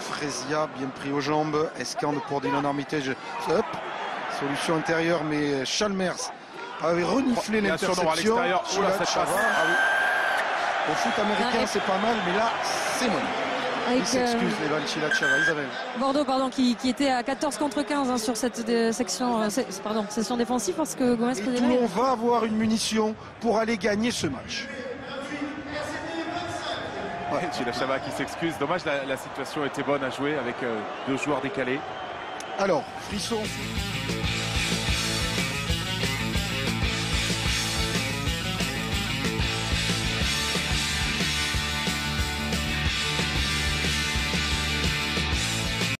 Frezia, bien pris aux jambes. Escande pour Dylan Armitage. Hop. Solution intérieure, mais Chalmers avait reniflé l'interception. Oh ah oui. Au foot américain, c'est pas mal, mais là, c'est mal. Avec euh. Bordeaux pardon, qui, qui était à 14 contre 15 hein, sur cette euh, section, euh, pardon, session défensive parce que Gomez Et Toulon va avoir une munition pour aller gagner ce match. Ouais, Chila Chava qui s'excuse. Dommage, la, situation était bonne à jouer avec euh, deux joueurs décalés. Alors, frisson.